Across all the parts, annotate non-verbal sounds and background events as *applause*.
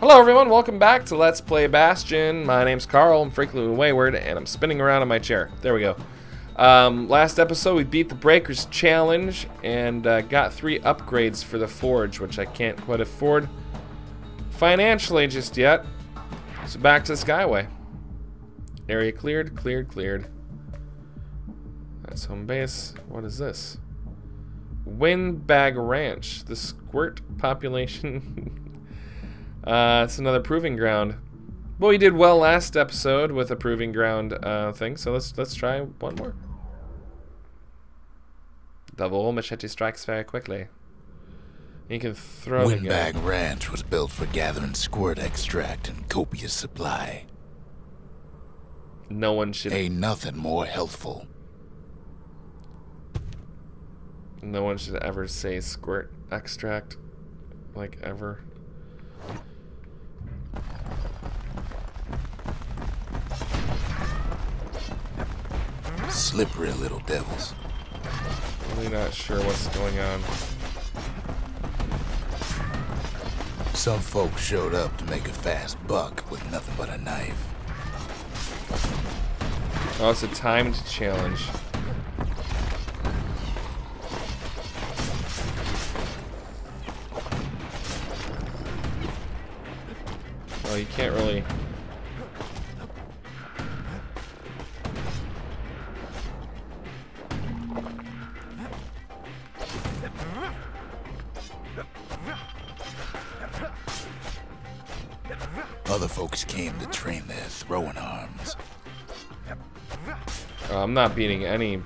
Hello everyone, welcome back to Let's Play Bastion. My name's Carl, I'm frequently wayward, and I'm spinning around in my chair. There we go. Um, last episode we beat the Breakers Challenge and uh, got three upgrades for the Forge, which I can't quite afford financially just yet. So back to the Skyway. Area cleared, cleared, cleared. That's home base. What is this? Windbag Ranch. The squirt population *laughs* Uh, it's another proving ground. Well, we did well last episode with a proving ground uh, thing, so let's let's try one more. Double machete strikes very quickly. You can throw Windbag Ranch was built for gathering squirt extract in copious supply. No one should. Ain't nothing more healthful. No one should ever say squirt extract, like ever. Slippery little devils. Really not sure what's going on. Some folks showed up to make a fast buck with nothing but a knife. Oh, it's a timed challenge. Can't really Other folks came to train their throwing arms. Uh, I'm not beating any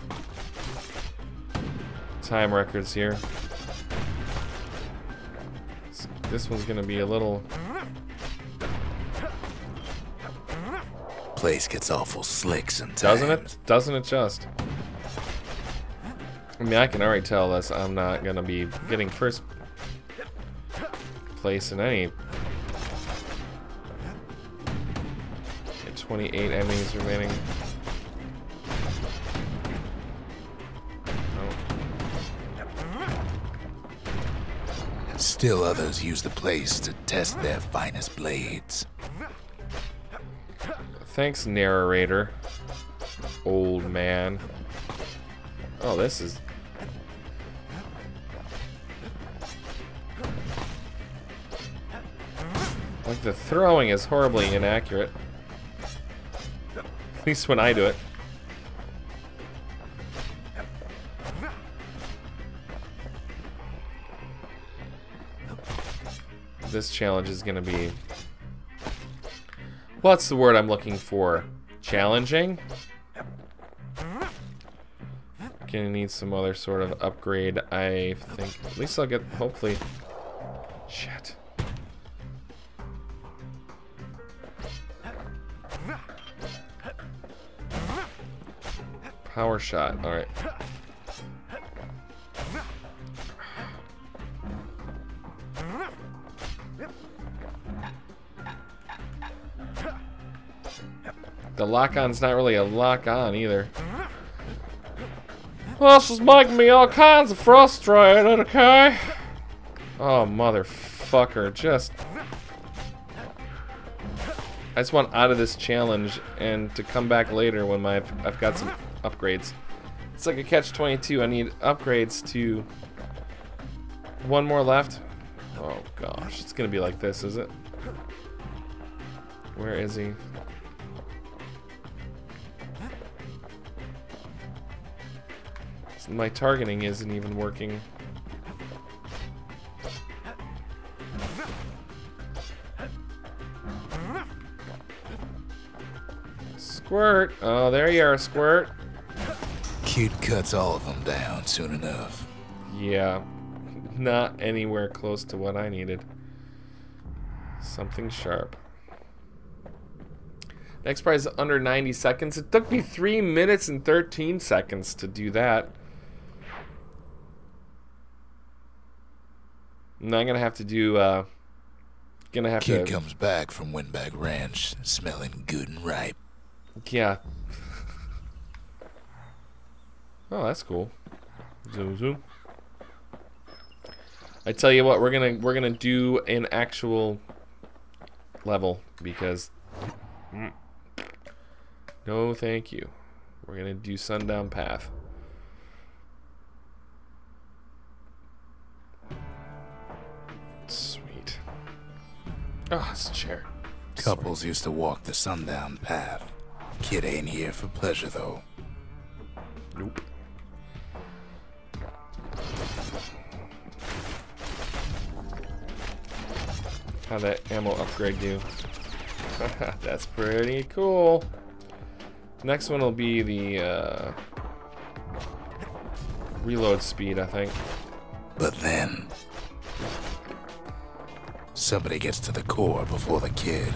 time records here. This one's gonna be a little... Place gets awful slick sometimes. Doesn't it? Doesn't it just? I mean, I can already tell this. I'm not gonna be getting first place in any 28 enemies remaining. Still others use the place to test their finest blades. Thanks, narrator. Old man. Oh, this is... Like, the throwing is horribly inaccurate At least when I do it. This challenge is to be... What's the word I'm looking for? Challenging? Gonna need some other sort of upgrade, I think. At least I'll get, hopefully... Shit. Power shot. Alright. The lock-on's not really a lock-on either. Well, this is making me all kinds of frustrated, okay? Oh, motherfucker, just... I just want out of this challenge and to come back later when my I've got some upgrades. It's like a catch-22. I need upgrades to... One more left. Oh gosh, it's gonna be like this, is it? Where is he? My targeting isn't even working. Squirt! Oh, there you are, Squirt. Kid cuts all of them down soon enough. Yeah, *laughs* not anywhere close to what I needed. Something sharp. Next prize is under 90 seconds. It took me 3 minutes and 13 seconds to do that. I'm gonna have to do, uh, gonna have Kid to... comes back from Windbag Ranch smelling good and ripe. Yeah. *laughs* oh, that's cool. Zoom zoom. I tell you what, we're gonna we're gonna do an actual level because mm, no thank you. We're gonna do Sundown Path. Oh, it's a chair. Couples used to walk the sundown path. Kid ain't here for pleasure, though. Nope. How that ammo upgrade do? *laughs* That's pretty cool. Next one will be the uh, reload speed, I think. But then... Somebody gets to the core before the kid.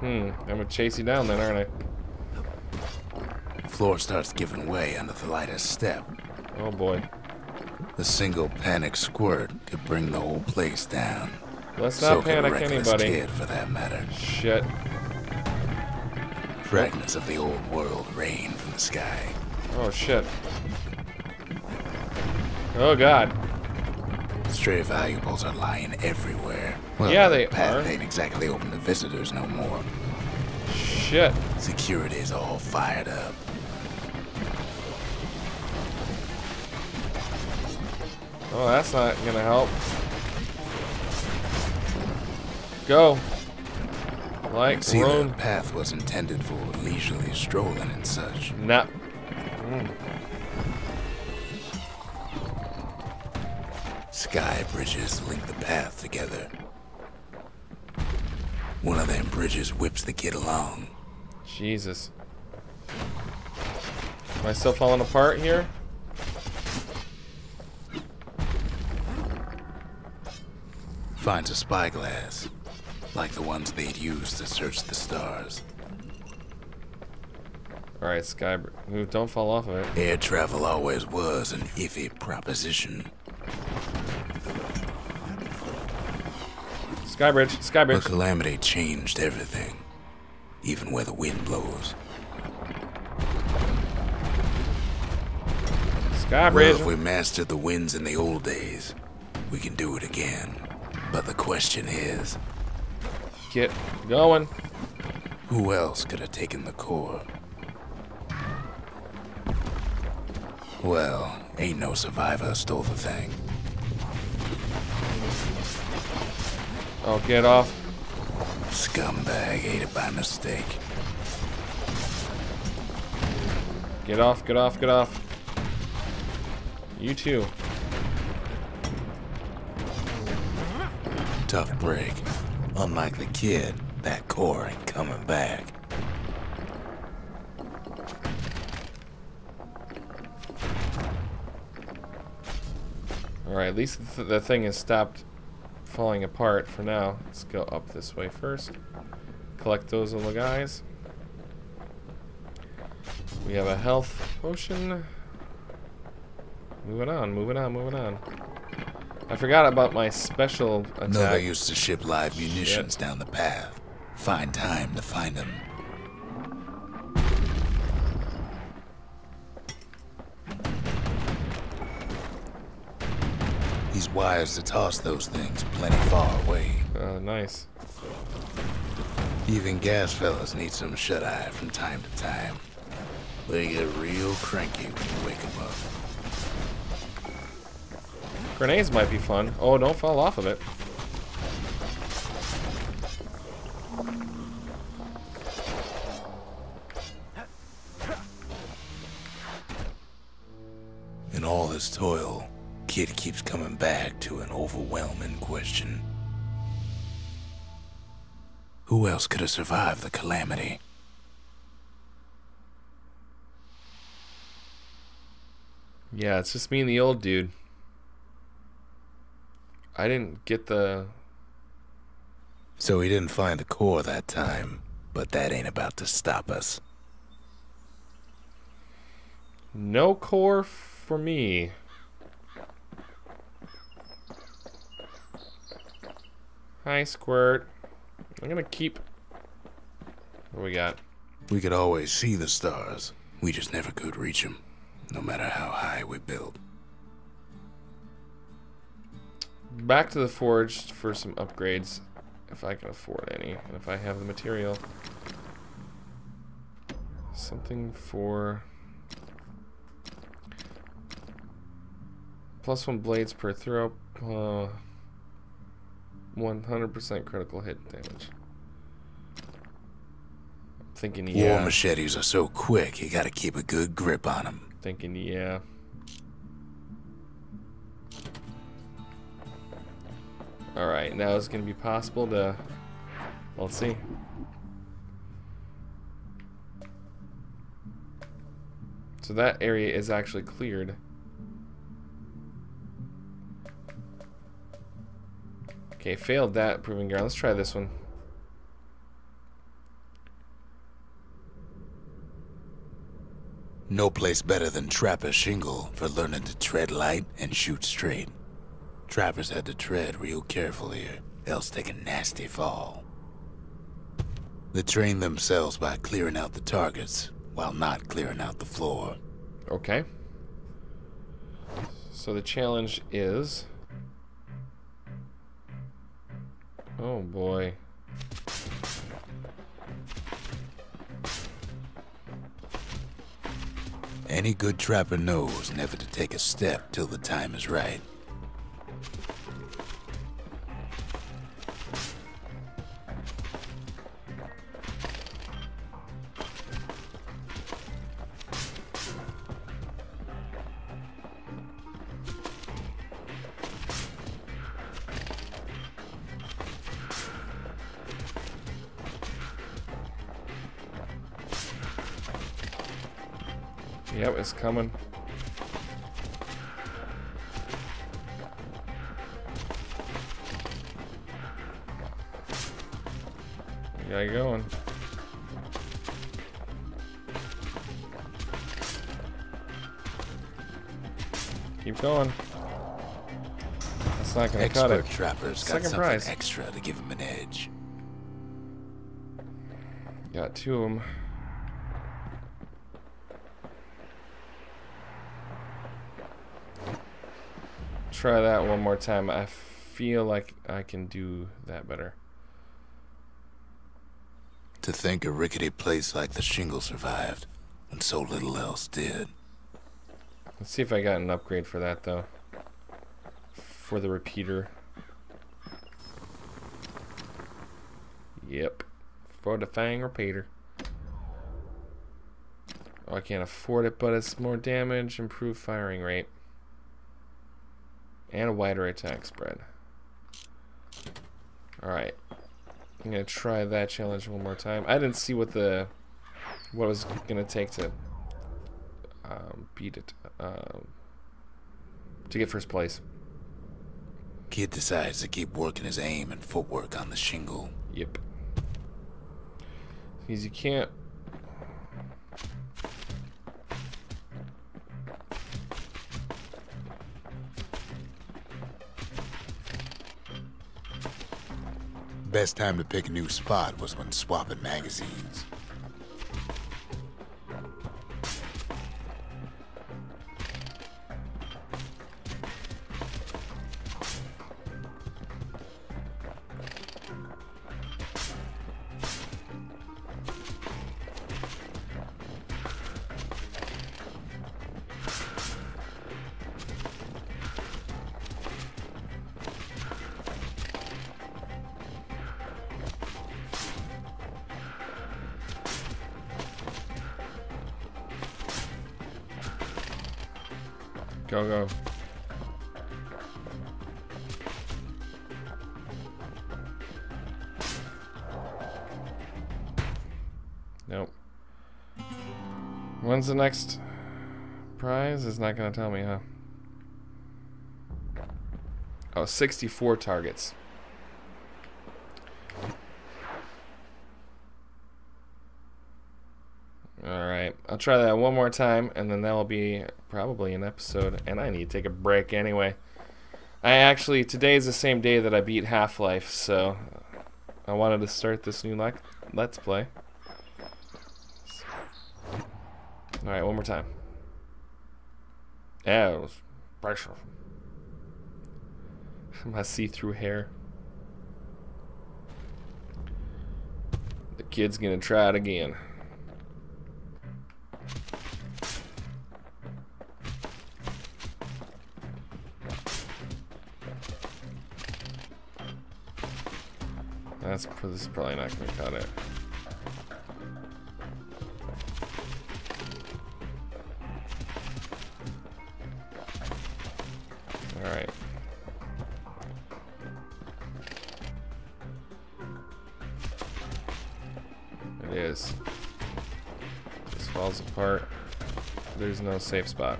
Hmm, I'm gonna chase you down then, aren't I? Floor starts giving way under the lightest step. Oh boy. The single panic squirt could bring the whole place down. Let's so not panic anybody. kid, for that matter. Shit. Fragments of the old world rain from the sky. Oh shit. Oh god. Stray valuables are lying everywhere. Well, Yeah, the they path are. ain't exactly open to visitors no more. Shit. Security's all fired up. Oh, that's not gonna help. Go. Like See, the path was intended for leisurely strolling and such. Nah. Hmm. Sky bridges link the path together. One of them bridges whips the kid along. Jesus. Am I still falling apart here? Finds a spyglass, like the ones they'd used to search the stars. Alright, Sky. Don't fall off of it. Air travel always was an iffy proposition. Skybridge. Skybridge. Calamity changed everything, even where the wind blows. Skybridge. Well, if we mastered the winds in the old days, we can do it again. But the question is, Get going. who else could have taken the core? Well, ain't no survivor stole the thing. Oh, get off. Scumbag ate it by mistake. Get off, get off, get off. You too. Tough break. Unlike the kid, that core ain't coming back. Alright, at least th the thing has stopped falling apart for now. Let's go up this way first. Collect those little guys. We have a health potion. Moving on, moving on, moving on. I forgot about my special attack. Nova used to ship live munitions down the path. Find time to find them. Wise to toss those things plenty far away. Uh, nice. Even gas fellas need some shut-eye from time to time. They get real cranky when you wake them up. Grenades might be fun. Oh, don't fall off of it. Kid keeps coming back to an overwhelming question. Who else could have survived the calamity? Yeah, it's just me and the old dude. I didn't get the. So he didn't find the core that time, but that ain't about to stop us. No core for me. Hi, Squirt. I'm gonna keep. What we got? We could always see the stars. We just never could reach them, no matter how high we built. back to the forge for some upgrades, if I can afford any, and if I have the material. Something for plus one blades per throw, uh, 100% critical hit damage. I'm thinking yeah. War machetes are so quick, you gotta keep a good grip on them. Thinking yeah. Alright, now it's going to be possible to... Let's see. So that area is actually cleared. Okay, failed that proving ground. Let's try this one. No place better than Trapper Shingle for learning to tread light and shoot straight. Trappers had to tread real careful here, else take a nasty fall. They train themselves by clearing out the targets, while not clearing out the floor. Okay. So the challenge is... Oh boy. Any good trapper knows never to take a step till the time is right. Yep, it's coming. It going. Keep going. That's not gonna cut Expert it. trappers got Second something prize. extra to give them an edge. Got two of them. Try that one more time. I feel like I can do that better. To think a rickety place like the shingle survived, when so little else did. Let's see if I got an upgrade for that though. For the repeater. Yep. For the Fang repeater. Oh, I can't afford it, but it's more damage, improved firing rate. And a wider attack spread. Alright. I'm gonna try that challenge one more time. I didn't see what the what it was gonna take to um, beat it um, to get first place. Kid decides to keep working his aim and footwork on the shingle. Yep. Because you can't. Best time to pick a new spot was when swapping magazines. Go, go. Nope. When's the next prize? It's not going to tell me, huh? Oh, 64 targets. Alright, I'll try that one more time, and then that'll be probably an episode. And I need to take a break anyway. I actually, today is the same day that I beat Half Life, so I wanted to start this new like Let's Play. Alright, one more time. Yeah, it was pressure. *laughs* My see-through hair. The kid's gonna try it again. That's this is probably not gonna cut it. All right. It is. This falls apart. There's no safe spot.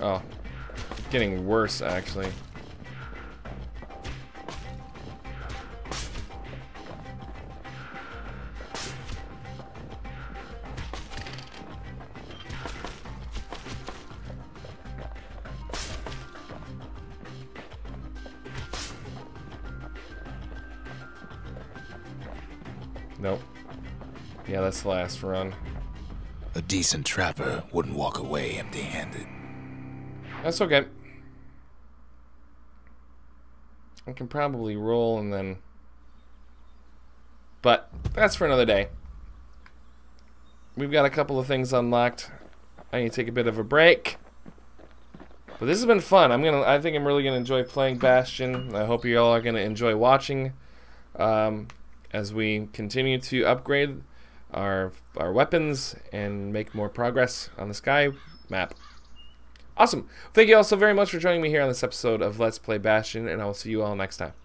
Oh. Getting worse, actually. Nope. Yeah, that's the last run. A decent trapper wouldn't walk away empty handed. That's okay. I can probably roll and then. But that's for another day. We've got a couple of things unlocked. I need to take a bit of a break. But this has been fun. I'm gonna. I think I'm really gonna enjoy playing Bastion. I hope you all are gonna enjoy watching. Um, as we continue to upgrade our our weapons and make more progress on the sky map. Awesome. Thank you all so very much for joining me here on this episode of Let's Play Bastion, and I will see you all next time.